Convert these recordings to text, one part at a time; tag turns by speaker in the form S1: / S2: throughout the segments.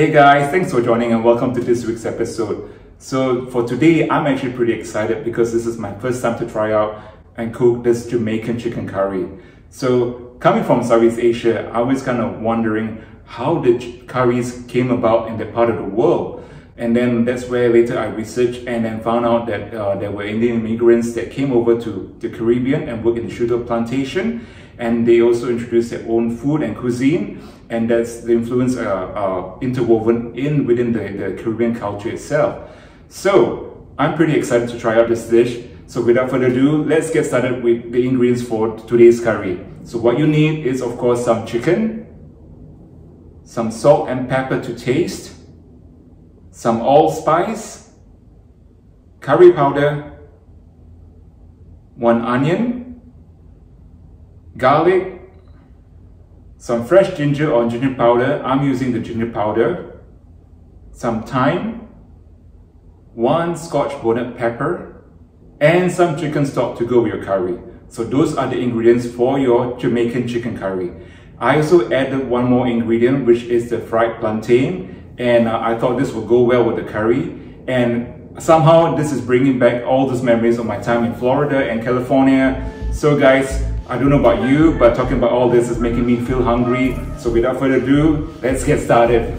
S1: Hey guys, thanks for joining and welcome to this week's episode. So for today, I'm actually pretty excited because this is my first time to try out and cook this Jamaican chicken curry. So coming from Southeast Asia, I was kind of wondering how the curries came about in that part of the world. And then that's where later I researched and then found out that uh, there were Indian immigrants that came over to the Caribbean and worked in the sugar plantation. And they also introduce their own food and cuisine. And that's the influence uh, uh, interwoven in within the, the Caribbean culture itself. So I'm pretty excited to try out this dish. So without further ado, let's get started with the ingredients for today's curry. So what you need is of course some chicken, some salt and pepper to taste, some allspice, curry powder, one onion, garlic, some fresh ginger or ginger powder. I'm using the ginger powder, some thyme, one scotch bonnet pepper, and some chicken stock to go with your curry. So those are the ingredients for your Jamaican chicken curry. I also added one more ingredient, which is the fried plantain. And uh, I thought this would go well with the curry. And somehow this is bringing back all those memories of my time in Florida and California. So guys, I don't know about you, but talking about all this is making me feel hungry. So without further ado, let's get started.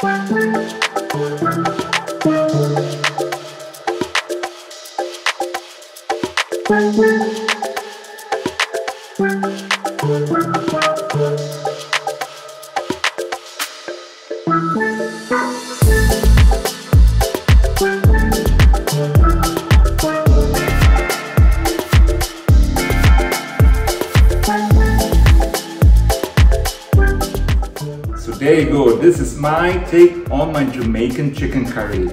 S1: So there you go. This is my take on my Jamaican chicken curry.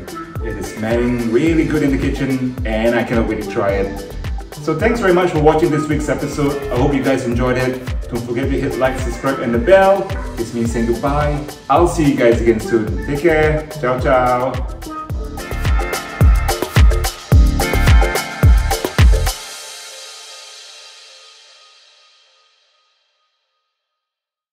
S1: It is smelling really good in the kitchen and I cannot wait to try it. So thanks very much for watching this week's episode. I hope you guys enjoyed it. Don't forget to hit like, subscribe and the bell. It's me saying goodbye. I'll see you guys again soon. Take care. Ciao, ciao.